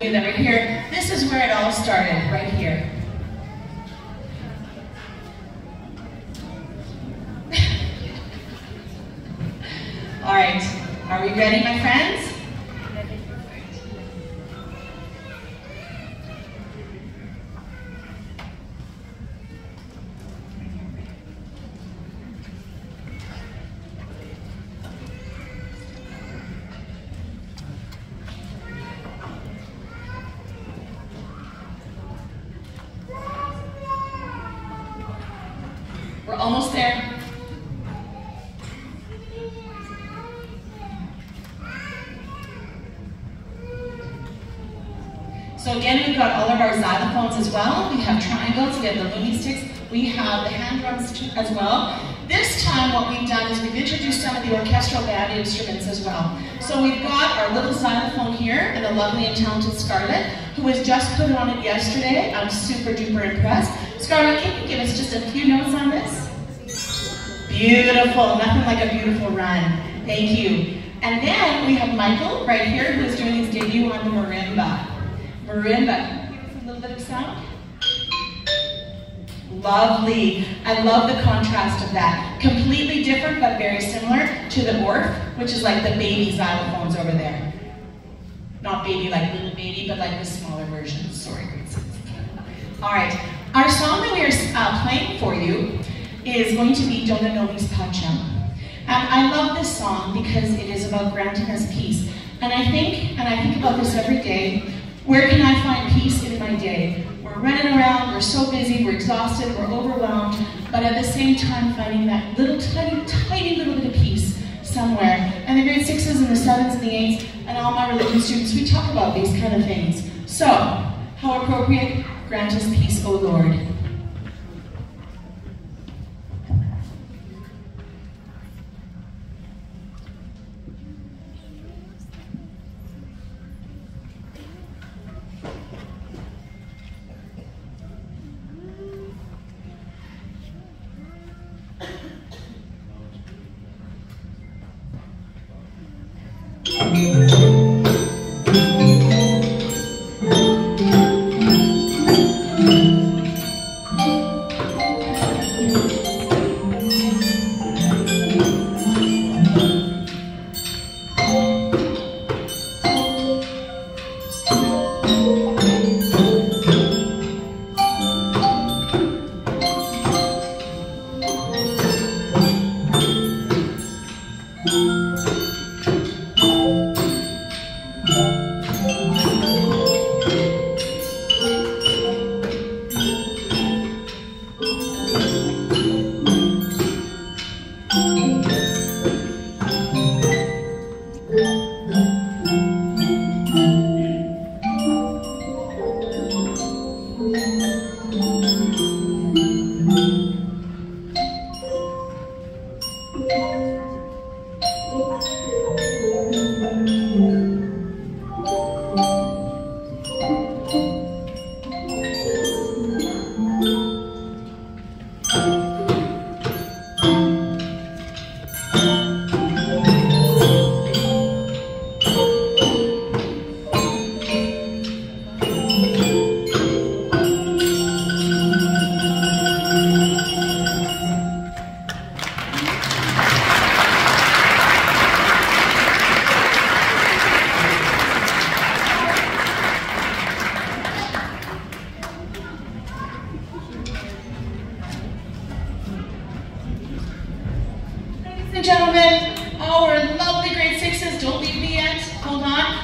that right here. This is where it all started, right here. all right, are we ready, my friends? We're almost there. So again, we've got all of our xylophones as well. We have triangles, we have the lummi sticks, we have the hand drums as well. This time what we've done is we've introduced some of the orchestral band instruments as well. So we've got our little xylophone here and the lovely and talented Scarlett, who was just put on it yesterday. I'm super duper impressed. Scarlett, can you give us just a few notes on this? Beautiful, nothing like a beautiful run. Thank you. And then we have Michael right here who is doing his debut on the marimba. Marimba, Can you give us a little bit of sound. Lovely. I love the contrast of that. Completely different but very similar to the Orff, which is like the baby xylophones over there. Not baby like little baby, but like the smaller version. Sorry, All right. Our song that we are uh, playing for you is going to be Dona Nobis Pacem. And I love this song because it is about granting us peace. And I think, and I think about this every day, where can I find peace in my day? We're running around, we're so busy, we're exhausted, we're overwhelmed, but at the same time finding that little tiny, tiny little bit of peace somewhere. And the grade sixes and the sevens and the eights and all my religion students, we talk about these kind of things. So, how appropriate, grant us peace, O Lord. Ladies and gentlemen, our lovely grade sixes, don't leave me yet, hold on.